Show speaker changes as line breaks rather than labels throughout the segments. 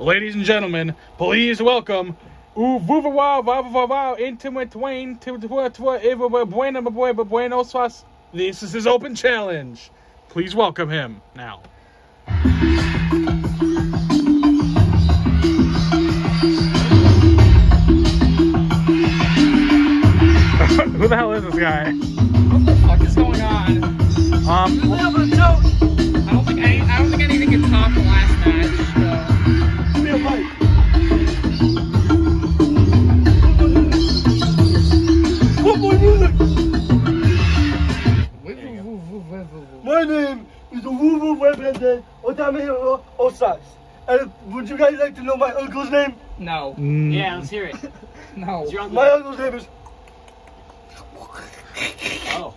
Ladies and gentlemen, please welcome This is his open challenge. Please welcome him now. Who the hell is this guy?
What the fuck is going on?
Um,
Otamiro Osas. And would you guys like to know my uncle's name?
No,
mm,
Yeah, let's hear it.
no.
Your uncle?
My uncle's name is
Oh.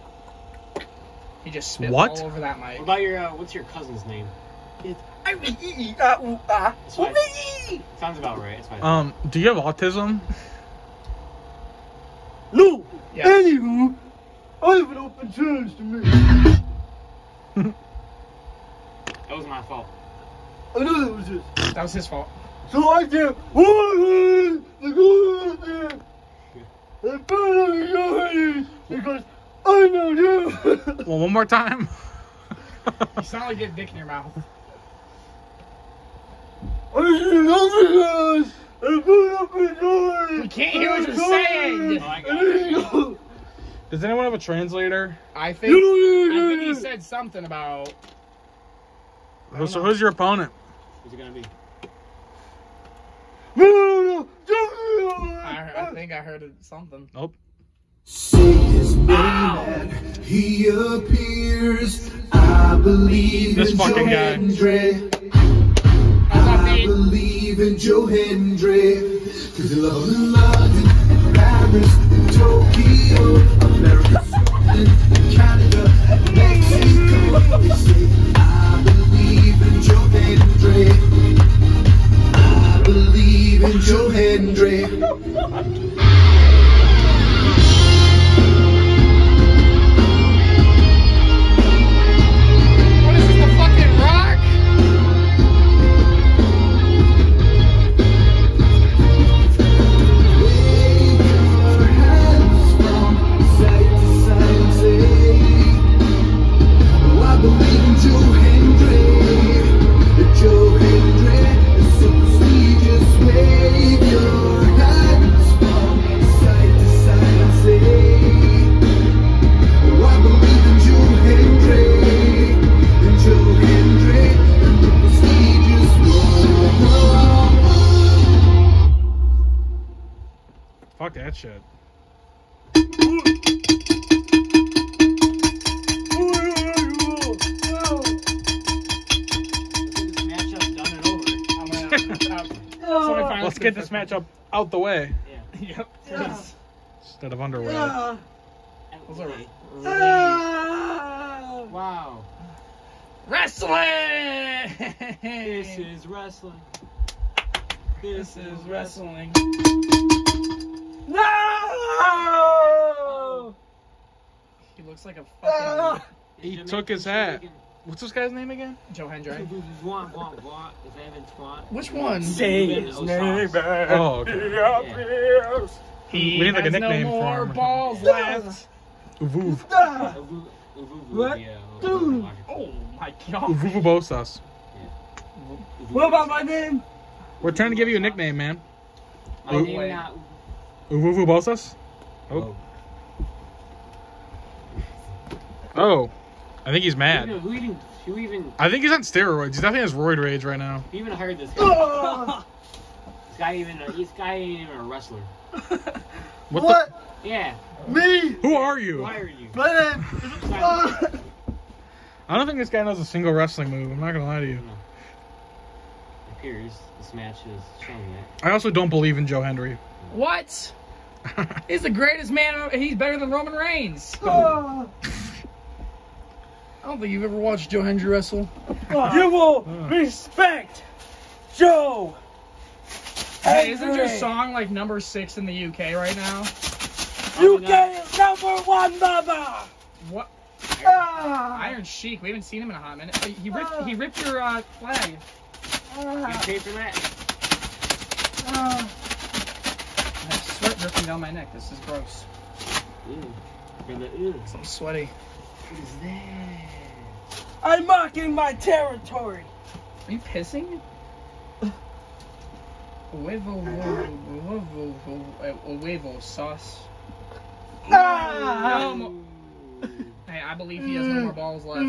He just spit
What?
all over that mic.
What about your, uh, what's your cousin's name?
I-E-E-I-U-I.
That's fine. Sounds about right. It's fine.
um, do you have autism?
No!
Yes.
Anywho, I have an open challenge to me.
That was my fault.
I know that was it.
That was his fault.
So I did the go out there and put on your head because I know you.
Well, one more time.
You sound like you have dick in your mouth.
I should love this and put up his door.
We can't hear what you're saying.
Oh, I got it.
Does anyone have a translator?
I think I think he said something about.
Who- So who's your opponent?
Who's it gonna be?
I, I think I heard something.
Nope.
Say his name and he appears. I believe
This
in
fucking
Joe
guy.
Hendry.
That's
I believe in Joe Hendry. Cause he loves London, in Paris, in Tokyo, America,
Fuck that shit.
This matchup done and over.
I'm gonna, somebody find
Let's get this matchup out the way
Yeah.
Yep. please.
instead of underwear.
Those are
Okay.
Ah.
Wow.
Wrestling.
This is wrestling.
This is wrestling.
No!
He looks like a fucking
He took his hat. What's this guy's name again?
Joe Hendry. Which one?
Say
Ruben
his name
Oh, okay.
he appears.
He
We need, like, a
has
nickname
no
for
more
him.
balls left.
Uvuv.
Ah.
What?
Dude.
Oh my god.
Uvuvabosas.
What about my name?
We're trying to give you a nickname, man.
My name not.
Uvuvabosas? Oh. Oh. I think he's
Who
mad.
even, who even, who even,
I think he's on steroids. He definitely has roid rage right now.
who even hired this guy?
Ah.
This guy even, this guy ain't even a wrestler.
What,
What?
Yeah.
Me?
Who are
Who
you?
hired you?
My name. Ah.
I don't think this guy knows a single wrestling move. I'm not gonna lie to you.
It appears this match is showing that.
I also don't believe in Joe Hendry.
What? He's the greatest man. He's better than Roman Reigns.
Ah.
I don't think you've ever watched Joe Hendry wrestle.
You will respect Joe.
Hey, isn't your song like number six in the UK right now?
UK get it, number one, mama.
What?
Ah.
Iron Sheik. We haven't seen him in a hot minute. Oh, He ripped. He ripped your uh, flag.
You pay for that?
I have sweat dripping down my neck. This is gross.
Ew. Brother, ew.
I'm sweaty.
What is that?
I'm marking my territory.
Are you pissing? Huevo, huevo, huevo, huevo, huevo sauce.
Ah!
No Hey, I believe he has no more balls left.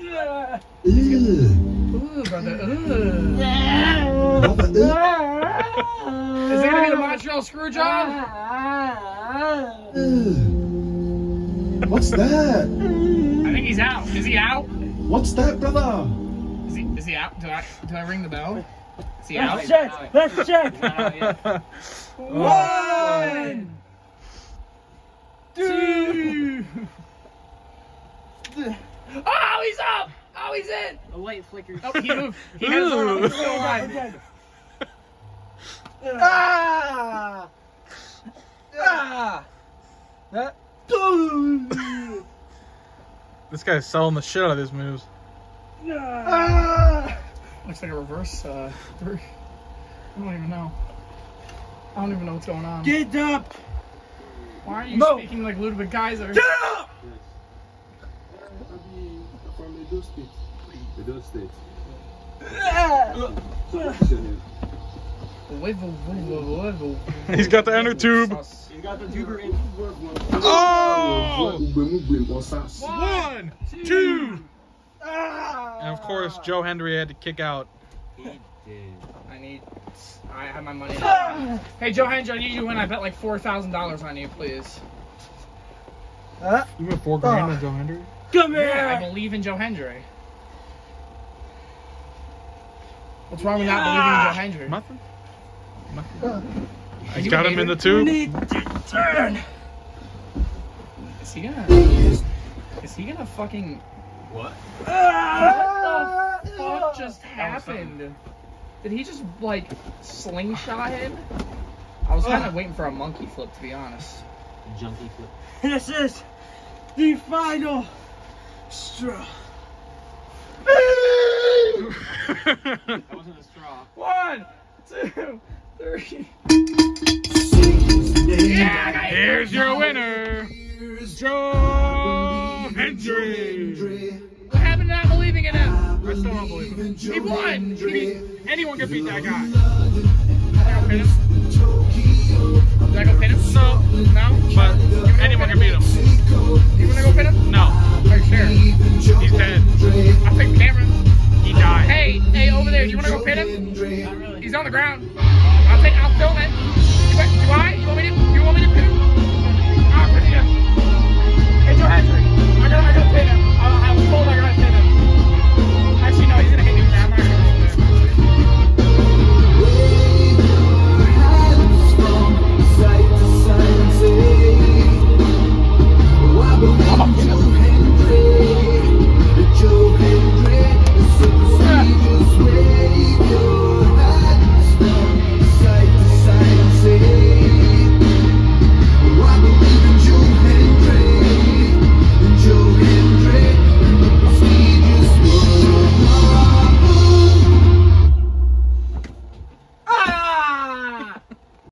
Yeah.
Ooh, brother. Ooh. Is it gonna be the Montreal screw job?
What's that?
I think he's out. Is he out?
What's that, brother?
Is he? Is he out? Do I? Do I ring the bell? Is he out?
Let's check. Let's check.
Not out yet.
One, two.
Oh, he's up! Oh, he's in!
A light flickers.
Oh, he moved. He has
Ooh.
he's still alive.
Ah! Ah! That.
This guy's selling the shit out of his moves.
Ah!
Looks like a reverse uh, three. I don't even know. I don't even know what's going on.
Get up!
Why are you
Mo.
speaking like Ludwig Kaiser?
Get up!
From Edo State. Edo State.
Wizzle, wizzle, wizzle.
He's got the inner tube.
You got the tuber in.
One, two,
Ah!
and of course Joe Hendry had to kick out.
He did.
I need. I have my money.
Ah!
Hey, Joe Hendry, I need you to win. I bet like four thousand dollars on you, please.
Ah!
You got four grand on Joe Hendry.
Come
Yeah, I believe in Joe Hendry. What's wrong with not believing in Joe Hendry?
Nothing. Nothing.
Are
He's got him in the tube.
need to turn!
Is he gonna? Is he gonna fucking?
What?
Ah!
What the fuck just happened? Did he just like slingshot him? I was kind of waiting for a monkey flip, to be honest.
Junkie flip.
This is the final straw.
That wasn't a straw.
One, two, three.
Yeah, Here's your winner, Joe Hendry.
What happened to not believing in him?
I still don't believe him.
He won. He beat-
Anyone can beat that guy.
Did I go pin him? Did I go pin him?
No,
No.
but anyone can beat him.
You wanna go pin him?
No,
Are you sure?
he's dead.
I think Cameron.
He died.
Hey, hey, over there. Do you wanna go pin him?
Not really.
He's on the ground. I'll take. I'll film it. Do I? You want me to? You want me to pin him? I'll pin him. Hey,